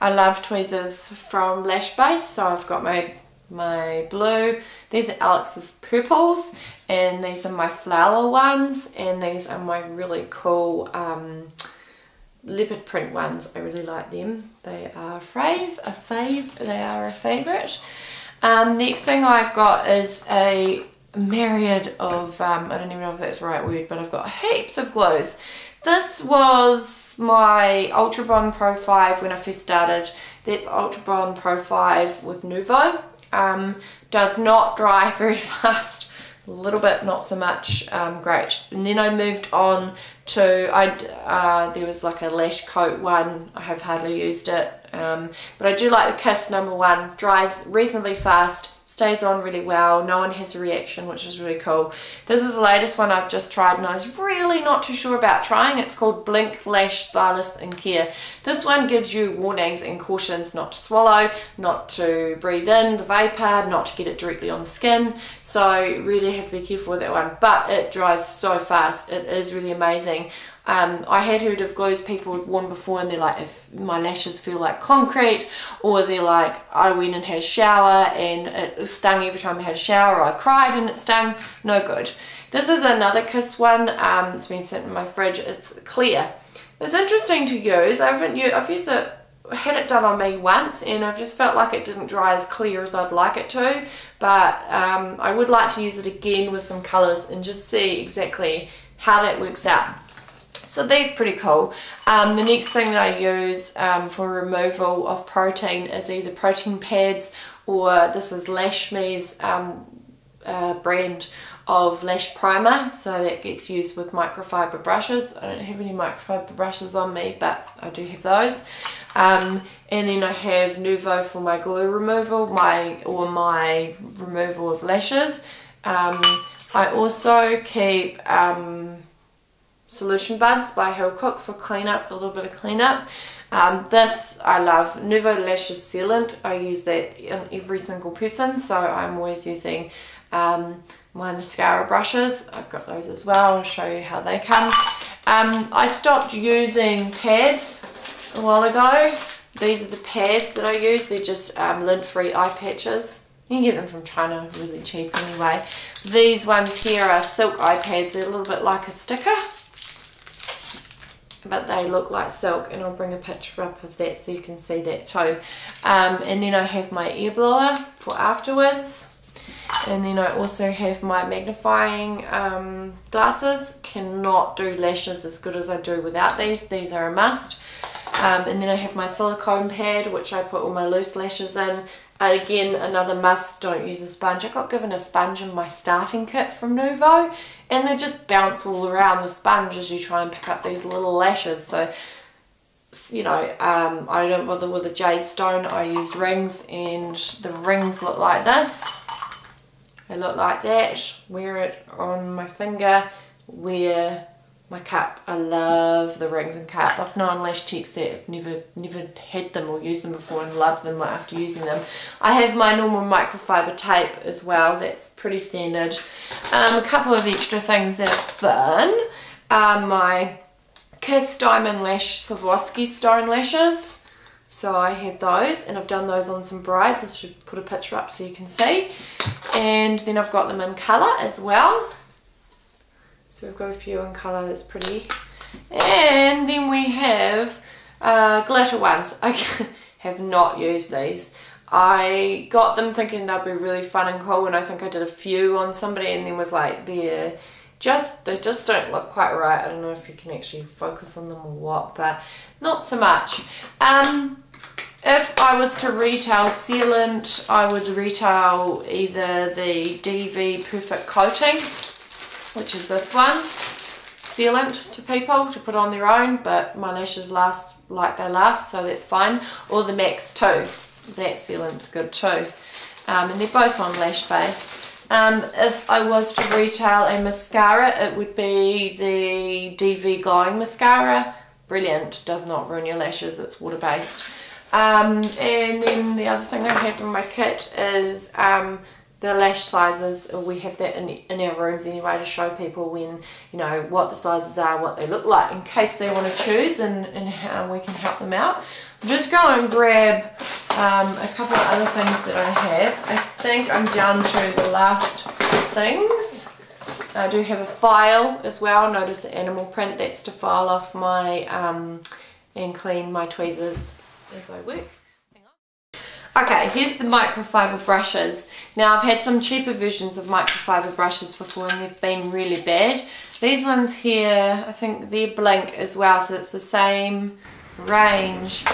I love tweezers from Lash Base, so I've got my my blue. These are Alex's purples, and these are my flower ones, and these are my really cool um, leopard print ones. I really like them. They are a fave, a fave, they are a favourite. Um, next thing I've got is a myriad of, um, I don't even know if that's the right word, but I've got heaps of glues. This was my Ultra Bond Pro 5 when I first started. That's Ultra Bond Pro 5 with Nouveau. Um, does not dry very fast. A little bit, not so much. Um, great. And then I moved on to, I uh, there was like a lash coat one. I have hardly used it. Um, but I do like the Kiss number one. Dries reasonably fast stays on really well. No one has a reaction, which is really cool. This is the latest one I've just tried and I was really not too sure about trying. It's called Blink Lash Stylist and Care. This one gives you warnings and cautions not to swallow, not to breathe in the vapor, not to get it directly on the skin. So really have to be careful with that one. But it dries so fast. It is really amazing. Um, I had heard of glues people had worn before and they're like, if my lashes feel like concrete, or they're like, I went and had a shower and it stung every time I had a shower, or I cried and it stung, no good. This is another Kiss one, um, it's been sitting in my fridge, it's clear. It's interesting to use, I haven't used, I've used it had it done on me once and I've just felt like it didn't dry as clear as I'd like it to but um, I would like to use it again with some colours and just see exactly how that works out. So they're pretty cool. Um, the next thing that I use um, for removal of protein is either protein pads or this is Lashme's um, uh, brand of lash primer. So that gets used with microfiber brushes. I don't have any microfiber brushes on me but I do have those. Um, and then I have Nouveau for my glue removal my or my removal of lashes. Um, I also keep um, Solution Buds by Hill Cook for cleanup, a little bit of cleanup. Um, this I love, Nouveau Lashes Sealant. I use that in every single person, so I'm always using um, my mascara brushes. I've got those as well. I'll show you how they come. Um, I stopped using pads a while ago. These are the pads that I use. They're just um, lint-free eye patches. You can get them from China really cheap anyway. These ones here are silk eye pads. They're a little bit like a sticker but they look like silk and I'll bring a picture up of that so you can see that too. Um, and then I have my air blower for afterwards. And then I also have my magnifying um, glasses. Cannot do lashes as good as I do without these. These are a must. Um, and then I have my silicone pad which I put all my loose lashes in again another must don't use a sponge. I got given a sponge in my starting kit from Nouveau and they just bounce all around the sponge as you try and pick up these little lashes. So you know um, I don't bother with a jade stone. I use rings and the rings look like this. They look like that. Wear it on my finger. Wear my cap. I love the rings and cap. I've known lash techs that have never never had them or used them before and love them after using them. I have my normal microfiber tape as well. That's pretty standard. Um, a couple of extra things that are fun are my Kiss Diamond Lash Swarovski Stone Lashes. So I have those and I've done those on some brides. I should put a picture up so you can see. And then I've got them in colour as well. So we've got a few in colour that's pretty. And then we have uh, glitter ones. I have not used these. I got them thinking they'd be really fun and cool and I think I did a few on somebody and then was like they're just they just don't look quite right. I don't know if you can actually focus on them or what but not so much. Um, if I was to retail sealant I would retail either the DV Perfect Coating which is this one. Sealant to people to put on their own, but my lashes last like they last, so that's fine. Or the Max 2, that sealant's good too. Um, and they're both on Lash Base. Um, if I was to retail a mascara, it would be the DV Glowing Mascara. Brilliant, does not ruin your lashes, it's water-based. Um, and then the other thing I have in my kit is um, the lash sizes we have that in, in our rooms anyway to show people when you know what the sizes are what they look like in case they want to choose and, and how we can help them out. Just go and grab um, a couple of other things that I have. I think I'm down to the last things. I do have a file as well. Notice the animal print. That's to file off my um, and clean my tweezers as I work Okay, here's the microfiber brushes. Now I've had some cheaper versions of microfiber brushes before and they've been really bad. These ones here, I think they're Blink as well, so it's the same range.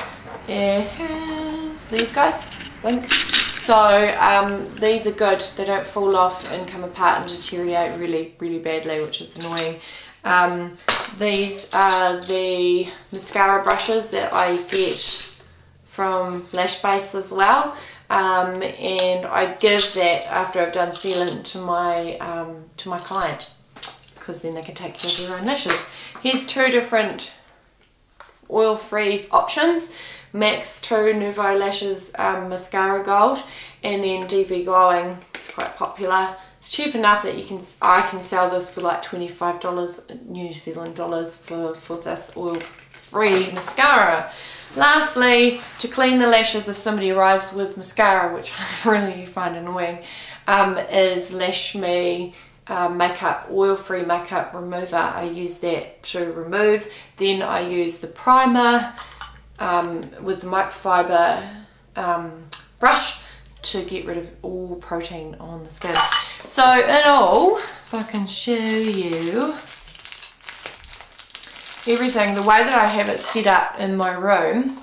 Has these guys, Blink. So um, these are good, they don't fall off and come apart and deteriorate really, really badly, which is annoying. Um, these are the mascara brushes that I get from Lash Base as well um, and I give that after I've done sealant to my um, to my client because then they can take care of their own lashes. Here's two different oil-free options. Max 2 Nouveau Lashes um, Mascara Gold and then DV Glowing. It's quite popular. It's cheap enough that you can I can sell this for like $25 New Zealand dollars for, for this oil-free mascara. Lastly, to clean the lashes if somebody arrives with mascara, which I really find annoying, um, is Lash Me uh, makeup, oil-free makeup remover. I use that to remove. Then I use the primer um, with the microfiber um, brush to get rid of all protein on the skin. So in all, if I can show you, everything, the way that I have it set up in my room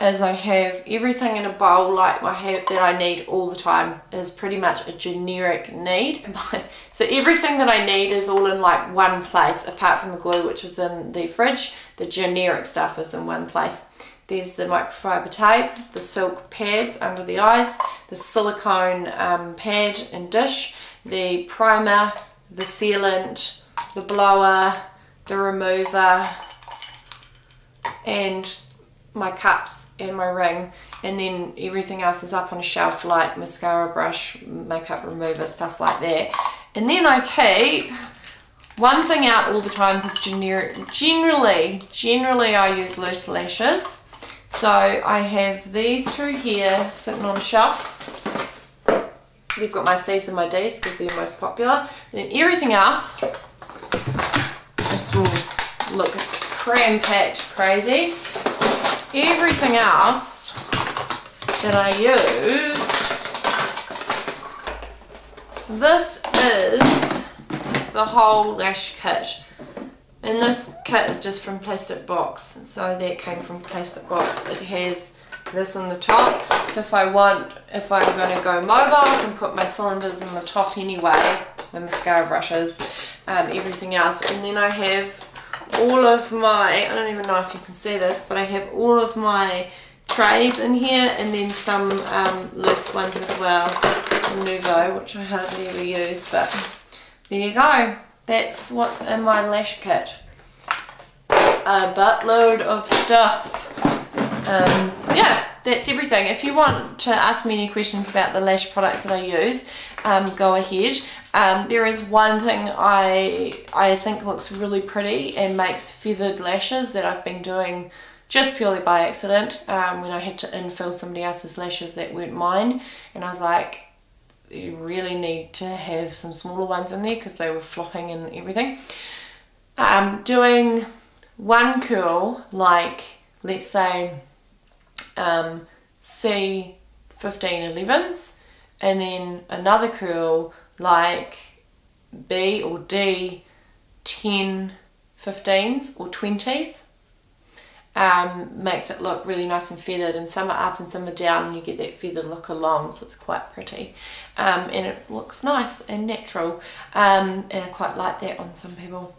is I have everything in a bowl like I have that I need all the time is pretty much a generic need. so everything that I need is all in like one place apart from the glue which is in the fridge. The generic stuff is in one place. There's the microfiber tape, the silk pads under the eyes, the silicone um, pad and dish, the primer, the sealant, the blower, the remover and my cups and my ring and then everything else is up on a shelf like mascara brush makeup remover stuff like that. And then I keep one thing out all the time because generally generally I use loose lashes. So I have these two here sitting on a shelf. They've got my C's and my D's because they're most popular. And then everything else, look cram-packed crazy. Everything else that I use, so this is it's the whole lash kit. And this kit is just from Plastic Box, so that came from Plastic Box. It has this on the top, so if I want, if I'm going to go mobile, I can put my cylinders on the top anyway, my mascara brushes, um, everything else. And then I have all of my, I don't even know if you can see this, but I have all of my trays in here and then some um, loose ones as well from Nouveau, which I hardly ever use, but there you go. That's what's in my lash kit. A buttload of stuff. Um, yeah, that's everything. If you want to ask me any questions about the lash products that I use, um, go ahead. Um, there is one thing I, I think looks really pretty and makes feathered lashes that I've been doing just purely by accident um, when I had to infill somebody else's lashes that weren't mine and I was like you really need to have some smaller ones in there because they were flopping and everything. Um, doing one curl like let's say um, C1511s and then another curl like B or D 10 15s or 20s um, makes it look really nice and feathered and some are up and some are down and you get that feathered look along so it's quite pretty um, and it looks nice and natural um, and I quite like that on some people.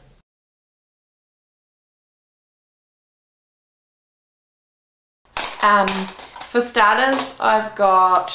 Um, for starters I've got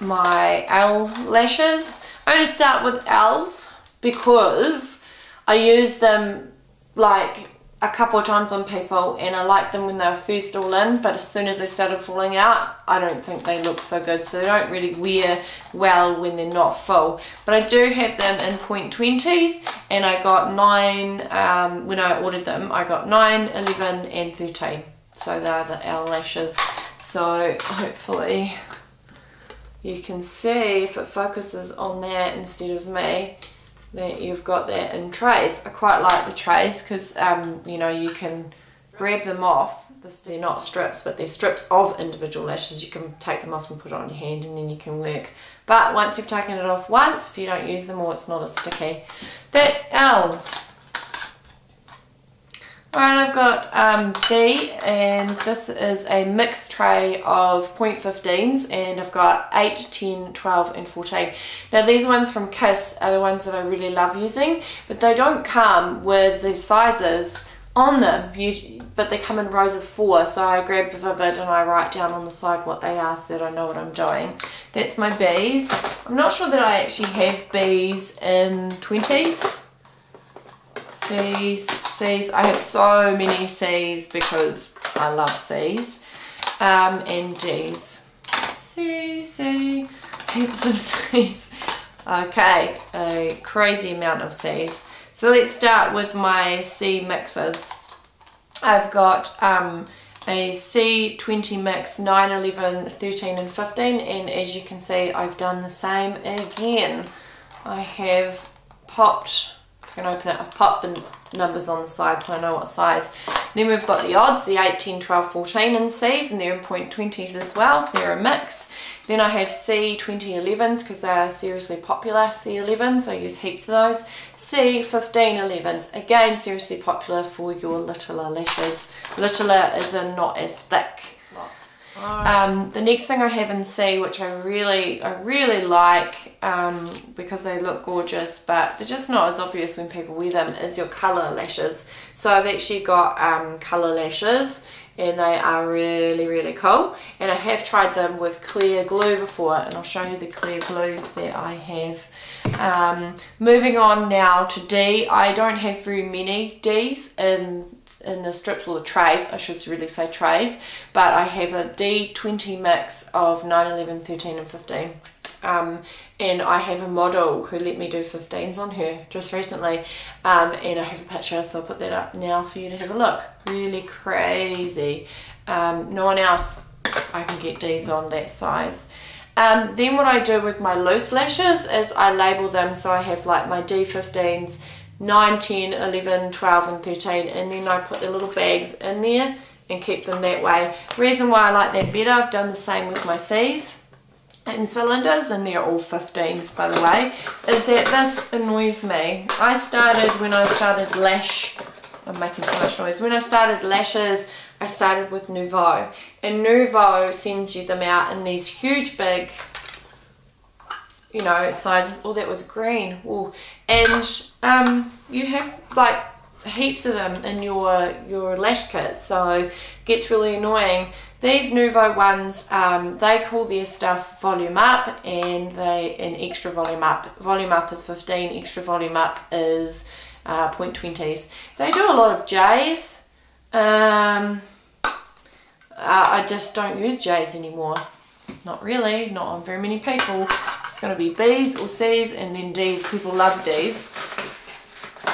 my L lashes. I'm going to start with L's because I use them like a couple of times on people and I like them when they were first all in but as soon as they started falling out I don't think they look so good so they don't really wear well when they're not full but I do have them in point 20s and I got 9 um, when I ordered them I got 9, 11 and 13 so they're the our lashes so hopefully you can see if it focuses on that instead of me that you've got that in trays. I quite like the trays because um, you know you can grab them off. They're not strips but they're strips of individual lashes. You can take them off and put it on your hand and then you can work. But once you've taken it off once, if you don't use them or it's not as sticky, that's L's. Alright, I've got um, B and this is a mixed tray of 0.15s and I've got 8, 10, 12 and 14. Now these ones from Kiss are the ones that I really love using but they don't come with the sizes on them you, but they come in rows of four so I grab Vivid and I write down on the side what they are so that I know what I'm doing. That's my B's. I'm not sure that I actually have B's in 20s. C's, C's. I have so many C's because I love C's. Um, and D's. C, C, heaps of C's. Okay, a crazy amount of C's. So let's start with my C mixes. I've got um, a C20 mix 9, 11, 13 and 15 and as you can see I've done the same again. I have popped can open it. I've popped the numbers on the side so I know what size. Then we've got the odds, the 18, 12, 14 in C's and they're in point 20s as well, so they're a mix. Then I have C 2011s because they are seriously popular, C11s, I use heaps of those. C 1511s, again seriously popular for your littler lashes. Littler is in not as thick. Um, the next thing I have in C, which I really, I really like um, because they look gorgeous, but they're just not as obvious when people wear them, is your colour lashes. So I've actually got um, colour lashes and they are really, really cool. And I have tried them with clear glue before and I'll show you the clear glue that I have. Um, moving on now to D, I don't have very many Ds in in the strips or the trays, I should really say trays, but I have a D20 mix of 9, 11, 13 and 15. Um, and I have a model who let me do 15s on her just recently um, and I have a picture so I'll put that up now for you to have a look. Really crazy. Um, no one else I can get D's on that size. Um, then what I do with my loose lashes is I label them so I have like my D15s 9, 10, 11, 12 and 13 and then I put the little bags in there and keep them that way. Reason why I like that better, I've done the same with my C's and cylinders and they're all 15s by the way, is that this annoys me. I started when I started lash, I'm making so much noise, when I started lashes I started with Nouveau and Nouveau sends you them out in these huge big you know, sizes. Oh, that was green. Ooh. And um, you have like heaps of them in your your lash kit, so it gets really annoying. These Nouveau ones, um, they call their stuff volume up and they an extra volume up. Volume up is 15, extra volume up is uh, 0.20s. They do a lot of J's. Um, uh, I just don't use J's anymore. Not really, not on very many people. It's going to be B's or C's and then D's. People love D's.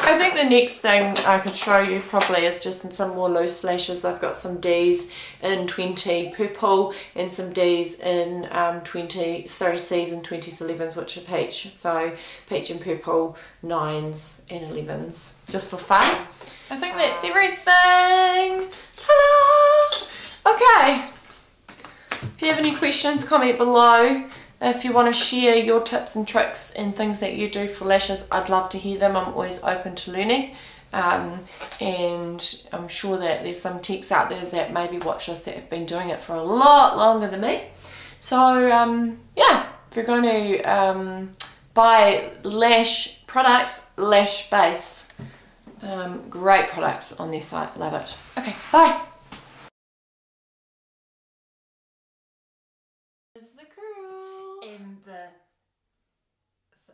I think the next thing I could show you probably is just some more loose lashes. I've got some D's in 20 purple and some D's in um, 20, sorry, C's in 20s, 11s, which are peach. So peach and purple, 9s and 11s, just for fun. I think that's everything. Ta-da! Okay. If you have any questions, comment below. If you want to share your tips and tricks and things that you do for lashes, I'd love to hear them. I'm always open to learning. Um, and I'm sure that there's some techs out there that maybe watch us that have been doing it for a lot longer than me. So um, yeah, if you're going to um, buy lash products, Lash Base. Um, great products on their site, love it. Okay, bye.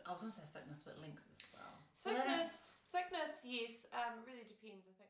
the I was going to say thickness, but length as well. Thickness, thickness, yes, um, really depends. I think.